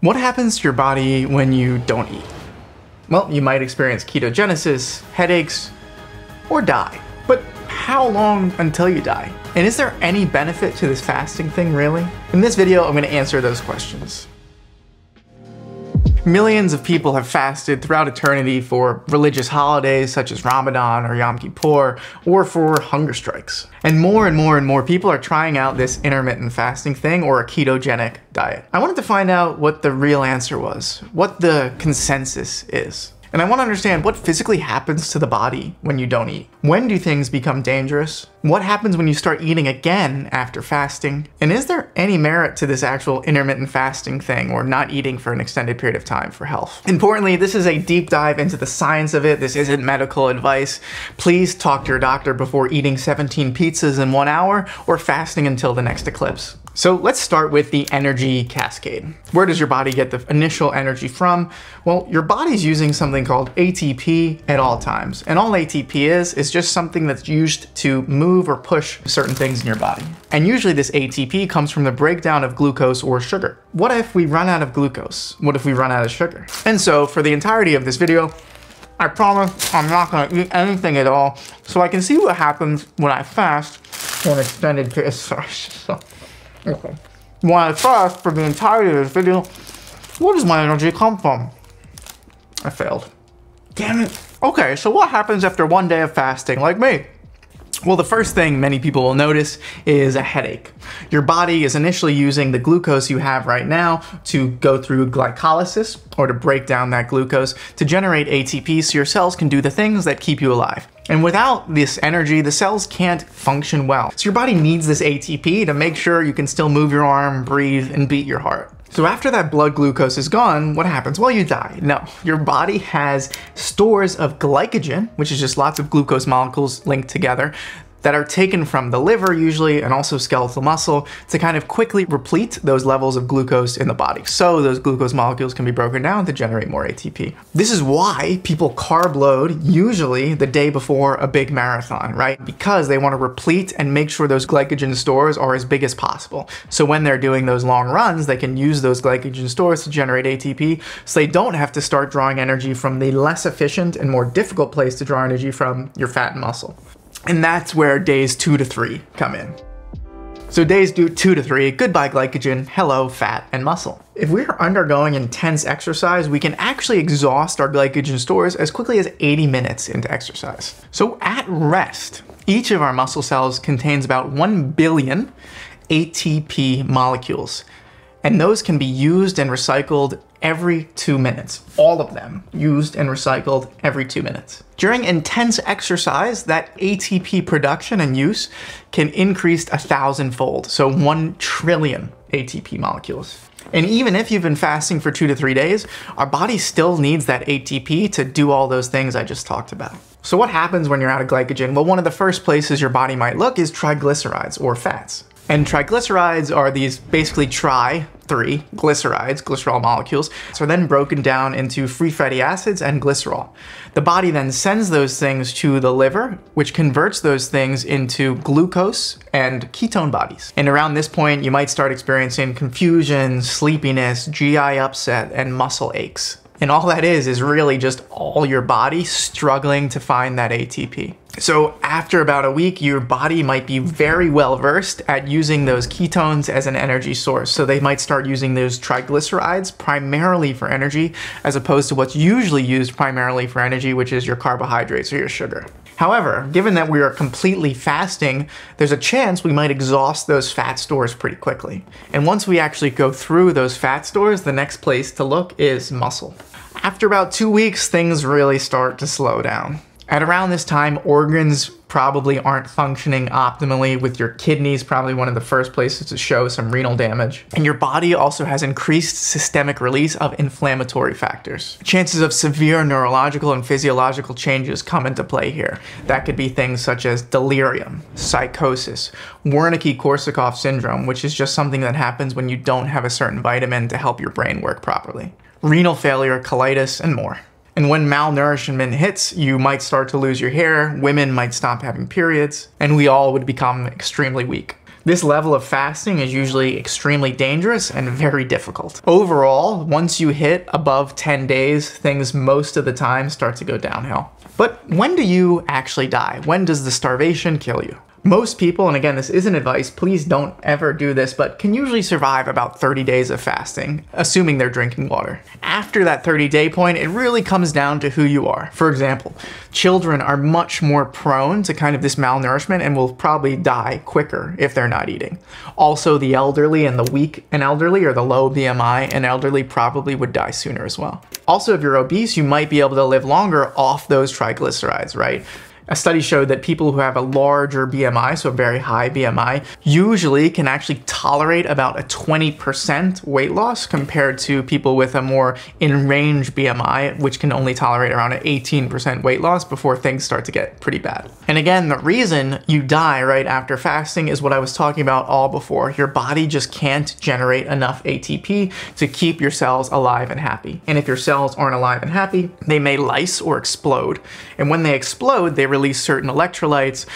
What happens to your body when you don't eat? Well, you might experience ketogenesis, headaches, or die. But how long until you die? And is there any benefit to this fasting thing, really? In this video, I'm gonna answer those questions. Millions of people have fasted throughout eternity for religious holidays such as Ramadan or Yom Kippur, or for hunger strikes. And more and more and more people are trying out this intermittent fasting thing or a ketogenic diet. I wanted to find out what the real answer was, what the consensus is. And I want to understand what physically happens to the body when you don't eat. When do things become dangerous? What happens when you start eating again after fasting? And is there any merit to this actual intermittent fasting thing or not eating for an extended period of time for health? Importantly, this is a deep dive into the science of it. This isn't medical advice. Please talk to your doctor before eating 17 pizzas in one hour or fasting until the next eclipse. So let's start with the energy cascade. Where does your body get the initial energy from? Well, your body's using something called ATP at all times. And all ATP is, is just something that's used to move or push certain things in your body. And usually this ATP comes from the breakdown of glucose or sugar. What if we run out of glucose? What if we run out of sugar? And so for the entirety of this video, I promise I'm not gonna eat anything at all so I can see what happens when I fast for an extended period. Sorry, so Okay. When I fast for the entirety of this video, where does my energy come from? I failed. Damn it. Okay, so what happens after one day of fasting, like me? Well, the first thing many people will notice is a headache. Your body is initially using the glucose you have right now to go through glycolysis or to break down that glucose to generate ATP so your cells can do the things that keep you alive. And without this energy, the cells can't function well. So your body needs this ATP to make sure you can still move your arm, breathe, and beat your heart. So after that blood glucose is gone, what happens? Well, you die. No, your body has stores of glycogen, which is just lots of glucose molecules linked together, that are taken from the liver usually and also skeletal muscle to kind of quickly replete those levels of glucose in the body. So those glucose molecules can be broken down to generate more ATP. This is why people carb load usually the day before a big marathon, right? Because they want to replete and make sure those glycogen stores are as big as possible. So when they're doing those long runs, they can use those glycogen stores to generate ATP so they don't have to start drawing energy from the less efficient and more difficult place to draw energy from your fat and muscle. And that's where days two to three come in. So days do two to three, goodbye glycogen, hello fat and muscle. If we're undergoing intense exercise, we can actually exhaust our glycogen stores as quickly as 80 minutes into exercise. So at rest, each of our muscle cells contains about 1 billion ATP molecules. And those can be used and recycled every two minutes. All of them used and recycled every two minutes. During intense exercise, that ATP production and use can increase a thousandfold, so one trillion ATP molecules. And even if you've been fasting for two to three days, our body still needs that ATP to do all those things I just talked about. So what happens when you're out of glycogen? Well, one of the first places your body might look is triglycerides or fats. And triglycerides are these basically tri, three, glycerides, glycerol molecules, so are then broken down into free fatty acids and glycerol. The body then sends those things to the liver, which converts those things into glucose and ketone bodies. And around this point, you might start experiencing confusion, sleepiness, GI upset, and muscle aches. And all that is, is really just all your body struggling to find that ATP. So after about a week, your body might be very well versed at using those ketones as an energy source. So they might start using those triglycerides primarily for energy, as opposed to what's usually used primarily for energy, which is your carbohydrates or your sugar. However, given that we are completely fasting, there's a chance we might exhaust those fat stores pretty quickly. And once we actually go through those fat stores, the next place to look is muscle. After about two weeks, things really start to slow down. At around this time, organs probably aren't functioning optimally with your kidneys probably one of the first places to show some renal damage. And your body also has increased systemic release of inflammatory factors. Chances of severe neurological and physiological changes come into play here. That could be things such as delirium, psychosis, Wernicke-Korsakoff syndrome, which is just something that happens when you don't have a certain vitamin to help your brain work properly, renal failure, colitis, and more. And when malnourishment hits, you might start to lose your hair, women might stop having periods, and we all would become extremely weak. This level of fasting is usually extremely dangerous and very difficult. Overall, once you hit above 10 days, things most of the time start to go downhill. But when do you actually die? When does the starvation kill you? Most people, and again, this isn't advice, please don't ever do this, but can usually survive about 30 days of fasting, assuming they're drinking water. After that 30 day point, it really comes down to who you are. For example, children are much more prone to kind of this malnourishment and will probably die quicker if they're not eating. Also, the elderly and the weak and elderly or the low BMI and elderly probably would die sooner as well. Also, if you're obese, you might be able to live longer off those triglycerides, right? A study showed that people who have a larger BMI, so a very high BMI, usually can actually tolerate about a 20% weight loss compared to people with a more in range BMI, which can only tolerate around an 18% weight loss before things start to get pretty bad. And again, the reason you die right after fasting is what I was talking about all before. Your body just can't generate enough ATP to keep your cells alive and happy. And if your cells aren't alive and happy, they may lyse or explode. And when they explode, they release certain electrolytes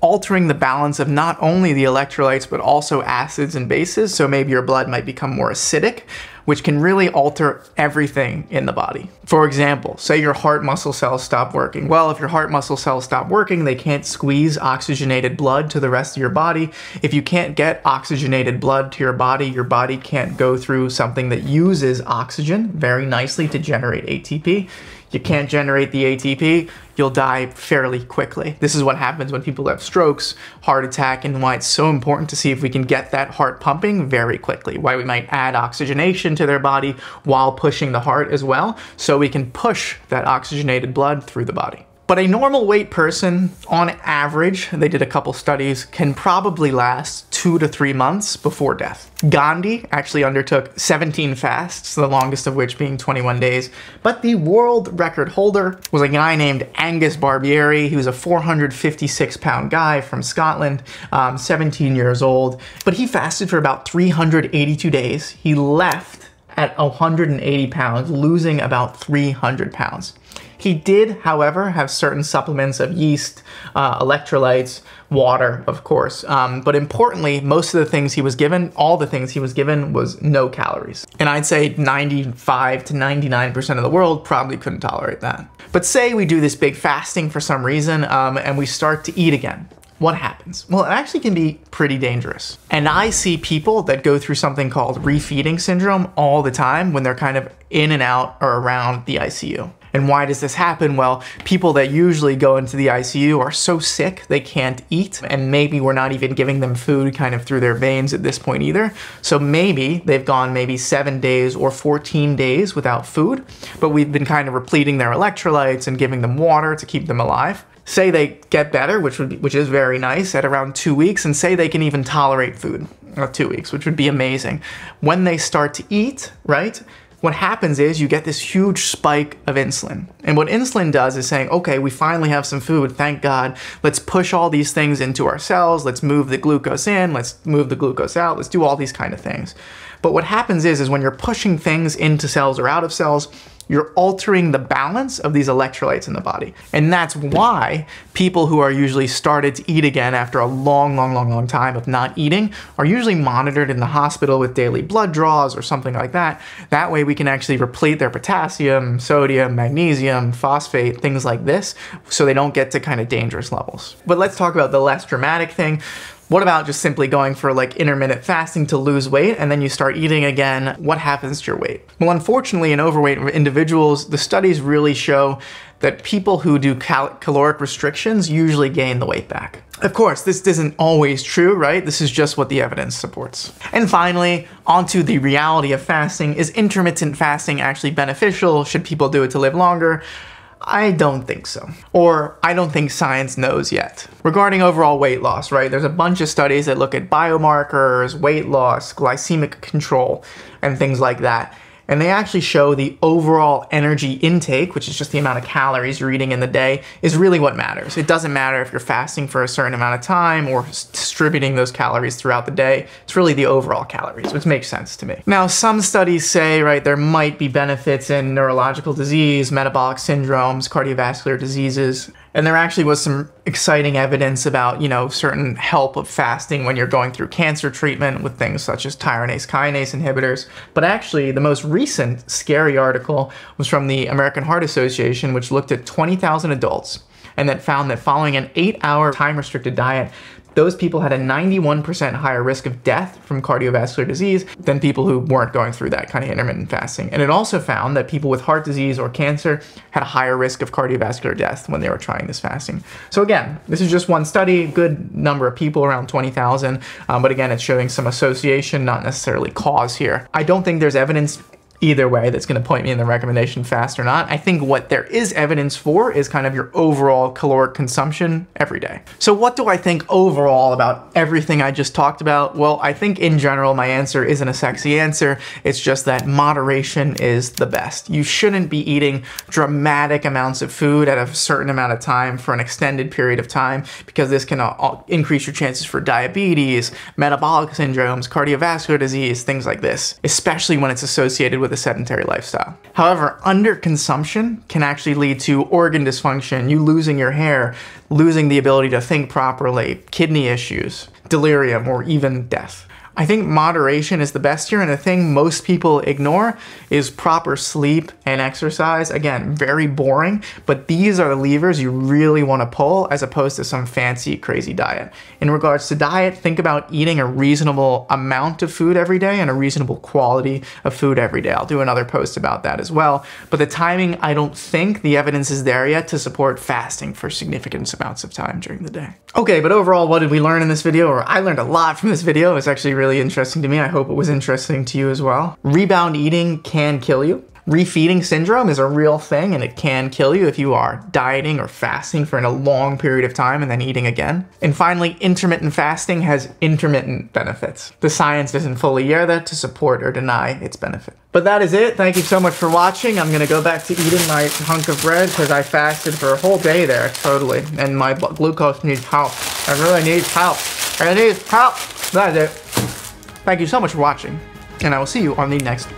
altering the balance of not only the electrolytes but also acids and bases. So maybe your blood might become more acidic which can really alter everything in the body. For example, say your heart muscle cells stop working. Well, if your heart muscle cells stop working, they can't squeeze oxygenated blood to the rest of your body. If you can't get oxygenated blood to your body, your body can't go through something that uses oxygen very nicely to generate ATP you can't generate the ATP, you'll die fairly quickly. This is what happens when people have strokes, heart attack, and why it's so important to see if we can get that heart pumping very quickly. Why we might add oxygenation to their body while pushing the heart as well, so we can push that oxygenated blood through the body. But a normal weight person, on average, they did a couple studies, can probably last two to three months before death. Gandhi actually undertook 17 fasts, the longest of which being 21 days. But the world record holder was a guy named Angus Barbieri. He was a 456 pound guy from Scotland, um, 17 years old. But he fasted for about 382 days. He left at 180 pounds, losing about 300 pounds. He did, however, have certain supplements of yeast, uh, electrolytes, water, of course. Um, but importantly, most of the things he was given, all the things he was given, was no calories. And I'd say 95 to 99% of the world probably couldn't tolerate that. But say we do this big fasting for some reason um, and we start to eat again what happens? Well, it actually can be pretty dangerous. And I see people that go through something called refeeding syndrome all the time when they're kind of in and out or around the ICU. And why does this happen? Well, people that usually go into the ICU are so sick they can't eat, and maybe we're not even giving them food kind of through their veins at this point either. So maybe they've gone maybe seven days or 14 days without food, but we've been kind of repleting their electrolytes and giving them water to keep them alive say they get better, which would be, which is very nice at around two weeks, and say they can even tolerate food at two weeks, which would be amazing. When they start to eat, right? What happens is you get this huge spike of insulin. And what insulin does is saying, okay, we finally have some food, thank God. Let's push all these things into our cells. Let's move the glucose in, let's move the glucose out, let's do all these kind of things. But what happens is, is when you're pushing things into cells or out of cells, you're altering the balance of these electrolytes in the body. And that's why people who are usually started to eat again after a long, long, long, long time of not eating are usually monitored in the hospital with daily blood draws or something like that. That way we can actually replete their potassium, sodium, magnesium, phosphate, things like this, so they don't get to kind of dangerous levels. But let's talk about the less dramatic thing. What about just simply going for like intermittent fasting to lose weight and then you start eating again? What happens to your weight? Well, unfortunately, in overweight individuals, the studies really show that people who do cal caloric restrictions usually gain the weight back. Of course, this isn't always true, right? This is just what the evidence supports. And finally, onto the reality of fasting. Is intermittent fasting actually beneficial? Should people do it to live longer? I don't think so. Or I don't think science knows yet. Regarding overall weight loss, right, there's a bunch of studies that look at biomarkers, weight loss, glycemic control, and things like that and they actually show the overall energy intake, which is just the amount of calories you're eating in the day, is really what matters. It doesn't matter if you're fasting for a certain amount of time or distributing those calories throughout the day. It's really the overall calories, which makes sense to me. Now, some studies say, right, there might be benefits in neurological disease, metabolic syndromes, cardiovascular diseases, And there actually was some exciting evidence about, you know, certain help of fasting when you're going through cancer treatment with things such as tyrosine kinase inhibitors. But actually, the most recent scary article was from the American Heart Association, which looked at 20,000 adults and that found that following an eight hour time restricted diet, those people had a 91% higher risk of death from cardiovascular disease than people who weren't going through that kind of intermittent fasting. And it also found that people with heart disease or cancer had a higher risk of cardiovascular death when they were trying this fasting. So again, this is just one study, good number of people, around 20,000. Um, but again, it's showing some association, not necessarily cause here. I don't think there's evidence either way that's going to point me in the recommendation fast or not. I think what there is evidence for is kind of your overall caloric consumption every day. So what do I think overall about everything I just talked about? Well, I think in general my answer isn't a sexy answer. It's just that moderation is the best. You shouldn't be eating dramatic amounts of food at a certain amount of time for an extended period of time because this can uh, increase your chances for diabetes, metabolic syndromes, cardiovascular disease, things like this, especially when it's associated with with a sedentary lifestyle. However, underconsumption can actually lead to organ dysfunction, you losing your hair, losing the ability to think properly, kidney issues, delirium, or even death. I think moderation is the best here, and the thing most people ignore is proper sleep and exercise. Again, very boring, but these are the levers you really want to pull as opposed to some fancy, crazy diet. In regards to diet, think about eating a reasonable amount of food every day and a reasonable quality of food every day. I'll do another post about that as well. But the timing, I don't think the evidence is there yet to support fasting for significant amounts of time during the day. Okay, but overall, what did we learn in this video? Or I learned a lot from this video. It's actually really really interesting to me. I hope it was interesting to you as well. Rebound eating can kill you. Refeeding syndrome is a real thing and it can kill you if you are dieting or fasting for a long period of time and then eating again. And finally, intermittent fasting has intermittent benefits. The science doesn't fully hear that to support or deny its benefit. But that is it. Thank you so much for watching. I'm gonna go back to eating my hunk of bread because I fasted for a whole day there, totally. And my glucose needs help. I really need help. I need help. That's it. Thank you so much for watching, and I will see you on the next.